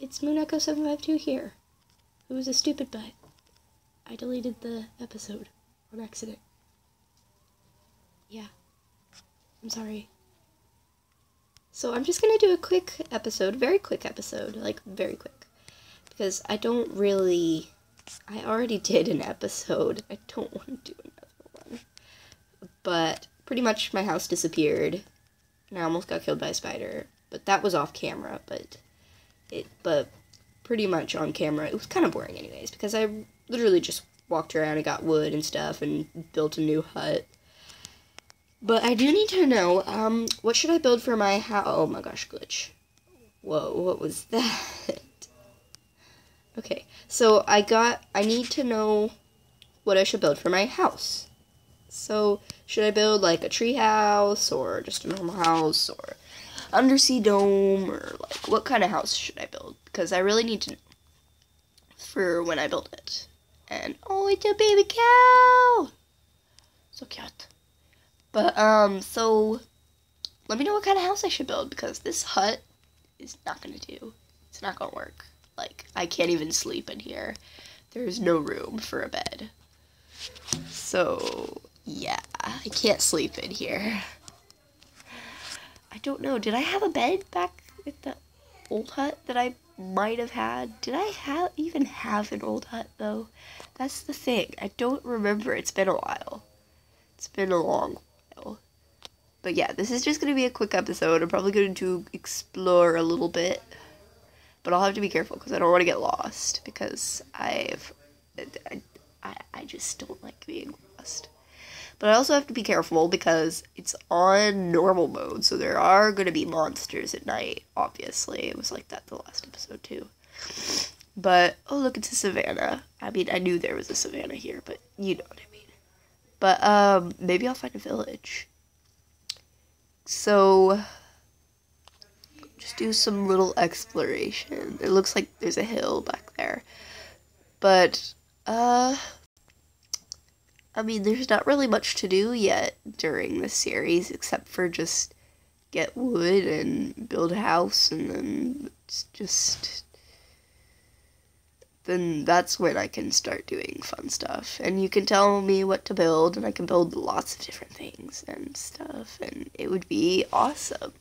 It's Moon Echo 752 here. It was a stupid butt. I deleted the episode on accident. Yeah. I'm sorry. So I'm just gonna do a quick episode, very quick episode, like very quick. Because I don't really. I already did an episode. I don't want to do another one. But pretty much my house disappeared. And I almost got killed by a spider. But that was off camera, but it but pretty much on camera it was kind of boring anyways because I literally just walked around and got wood and stuff and built a new hut. But I do need to know, um, what should I build for my house? Oh my gosh, glitch. Whoa, what was that? okay, so I got, I need to know what I should build for my house. So, should I build like a tree house or just a normal house or undersea dome or like what kind of house should I build? Because I really need to know for when I build it. And oh, it's a baby cow. So cute. But um, so let me know what kind of house I should build because this hut is not gonna do. It's not gonna work. Like I can't even sleep in here. There's no room for a bed. So yeah, I can't sleep in here. I don't know. Did I have a bed back at the old hut that I might have had? Did I have even have an old hut though? That's the thing. I don't remember. It's been a while. It's been a long while. But yeah, this is just going to be a quick episode. I'm probably going to explore a little bit. But I'll have to be careful because I don't want to get lost because I've I, I, I just don't like being lost. But I also have to be careful because it's on normal mode, so there are going to be monsters at night, obviously. It was like that the last episode, too. But, oh, look, it's a savannah. I mean, I knew there was a savannah here, but you know what I mean. But, um, maybe I'll find a village. So, just do some little exploration. It looks like there's a hill back there. But, uh, I mean, there's not really much to do yet during this series except for just get wood and build a house and then it's just then that's when I can start doing fun stuff. And you can tell me what to build and I can build lots of different things and stuff and it would be awesome.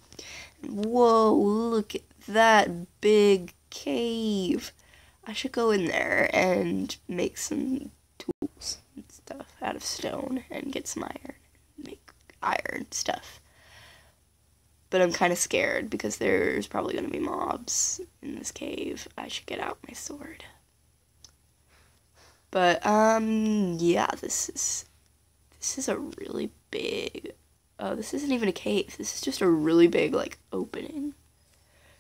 Whoa, look at that big cave. I should go in there and make some tools and stuff out of stone and get some iron, make iron stuff. But I'm kind of scared because there's probably going to be mobs in this cave. I should get out my sword. But um yeah, this is this is a really big Oh, this isn't even a cave. This is just a really big like opening.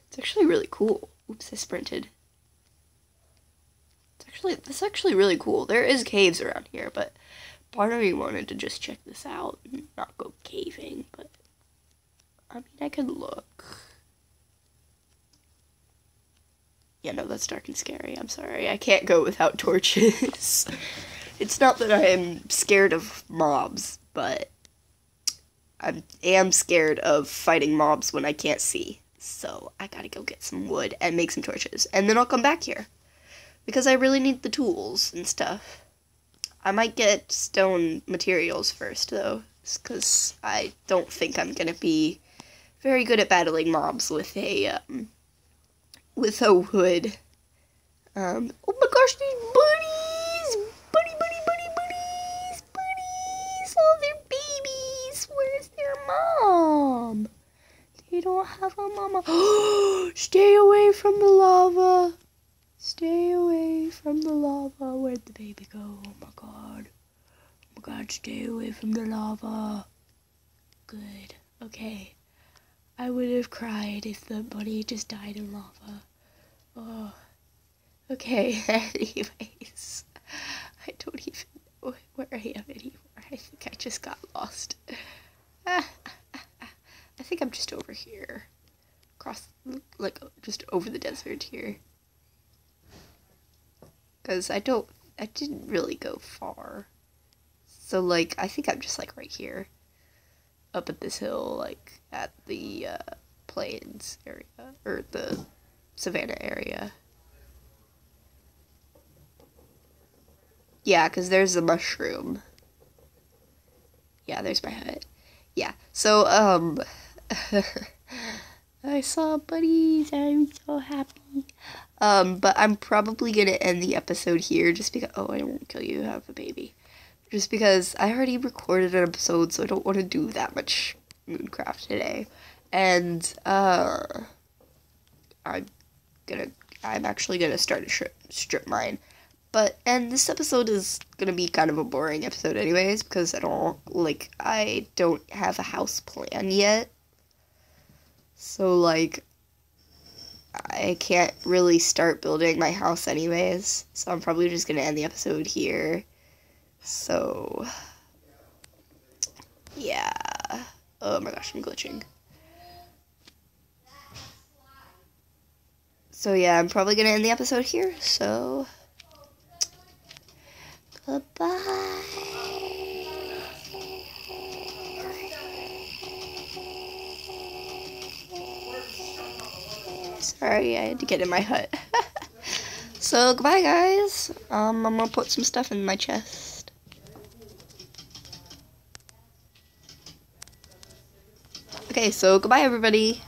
It's actually really cool. Oops, I sprinted. Actually this actually really cool. There is caves around here, but part of me wanted to just check this out and not go caving, but I mean I could look. Yeah, no, that's dark and scary. I'm sorry. I can't go without torches. it's not that I am scared of mobs, but I am scared of fighting mobs when I can't see. So I gotta go get some wood and make some torches. And then I'll come back here. Because I really need the tools and stuff. I might get stone materials first, though. Because I don't think I'm gonna be very good at battling mobs with a, um, with a wood. Um, oh my gosh, these bunnies! Bunny, bunny, bunny, bunnies! Bunnies! Oh, they're babies! Where's their mom? They don't have a mama. Stay away from the lava! Stay away from the lava. Where'd the baby go? Oh my god. Oh my god, stay away from the lava. Good. Okay. I would have cried if the bunny just died in lava. Oh. Okay, anyways. I don't even know where I am anymore. I think I just got lost. I think I'm just over here. Across, like, just over the desert here. Because I don't, I didn't really go far. So, like, I think I'm just, like, right here. Up at this hill, like, at the, uh, plains area. Or the savannah area. Yeah, because there's a mushroom. Yeah, there's my hut. Yeah, so, um, I saw buddies. I'm so happy. Um, but I'm probably gonna end the episode here just because. Oh, I won't kill you. Have a baby. Just because I already recorded an episode, so I don't want to do that much Mooncraft today. And uh, I'm gonna. I'm actually gonna start a strip, strip mine. But and this episode is gonna be kind of a boring episode, anyways, because I don't like I don't have a house plan yet. So like I can't really start building my house anyways. So I'm probably just to end the episode here. So yeah. Oh my gosh, I'm glitching. So yeah, I'm probably to end the episode here. So goodbye. Sorry, I had to get in my hut. so, goodbye, guys. Um, I'm gonna put some stuff in my chest. Okay, so goodbye, everybody.